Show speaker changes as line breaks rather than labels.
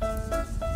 Música